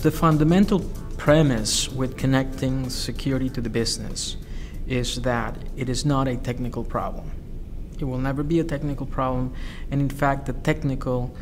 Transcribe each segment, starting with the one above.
The fundamental premise with connecting security to the business is that it is not a technical problem. It will never be a technical problem, and in fact, the technical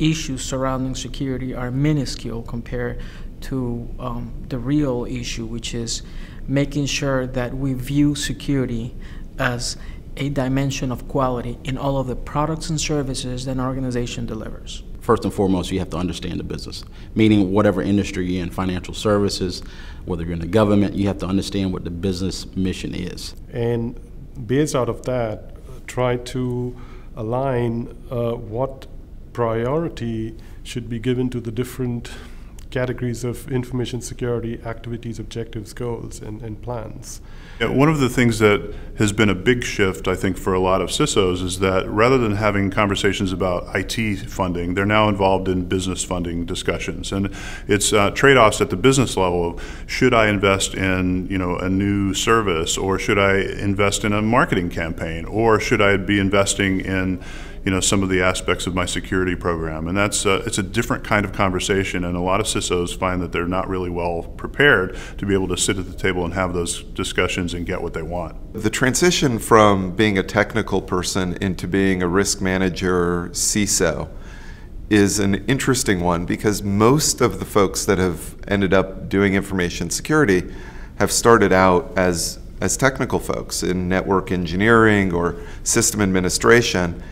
issues surrounding security are minuscule compared to um, the real issue, which is making sure that we view security as a dimension of quality in all of the products and services that an organization delivers. First and foremost, you have to understand the business, meaning whatever industry you're in, financial services, whether you're in the government, you have to understand what the business mission is. And based out of that, try to align uh, what priority should be given to the different categories of information security activities, objectives, goals, and, and plans. Yeah, one of the things that has been a big shift, I think, for a lot of CISOs is that rather than having conversations about IT funding, they're now involved in business funding discussions, and it's uh, trade-offs at the business level. Of, should I invest in, you know, a new service, or should I invest in a marketing campaign, or should I be investing in you know some of the aspects of my security program and that's uh, it's a different kind of conversation and a lot of CISOs find that they're not really well prepared to be able to sit at the table and have those discussions and get what they want. The transition from being a technical person into being a risk manager CISO is an interesting one because most of the folks that have ended up doing information security have started out as as technical folks in network engineering or system administration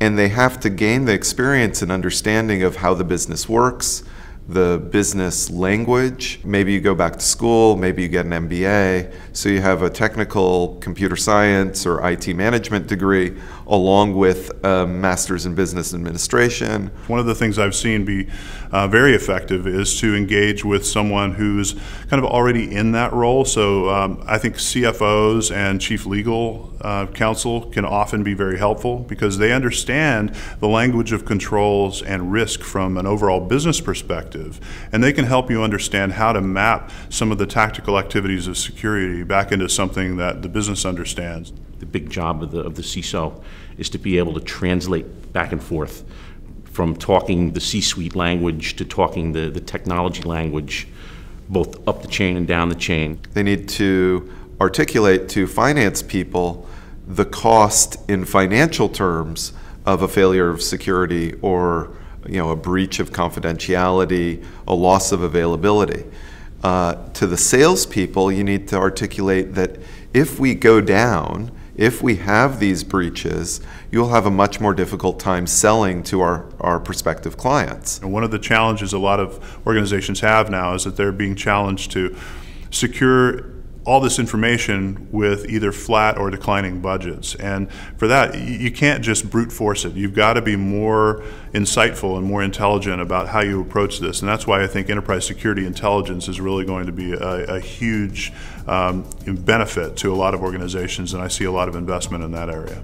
and they have to gain the experience and understanding of how the business works, the business language. Maybe you go back to school, maybe you get an MBA, so you have a technical computer science or IT management degree along with a master's in business administration. One of the things I've seen be uh, very effective is to engage with someone who's kind of already in that role. So um, I think CFOs and chief legal uh, counsel can often be very helpful because they understand the language of controls and risk from an overall business perspective. And they can help you understand how to map some of the tactical activities of security back into something that the business understands. The big job of the, of the CISO is to be able to translate back and forth from talking the C-suite language to talking the, the technology language, both up the chain and down the chain. They need to articulate to finance people the cost in financial terms of a failure of security or you know a breach of confidentiality, a loss of availability. Uh, to the salespeople, you need to articulate that if we go down, if we have these breaches, you'll have a much more difficult time selling to our, our prospective clients. And one of the challenges a lot of organizations have now is that they're being challenged to secure all this information with either flat or declining budgets. And for that, you can't just brute force it. You've got to be more insightful and more intelligent about how you approach this. And that's why I think enterprise security intelligence is really going to be a, a huge um, benefit to a lot of organizations, and I see a lot of investment in that area.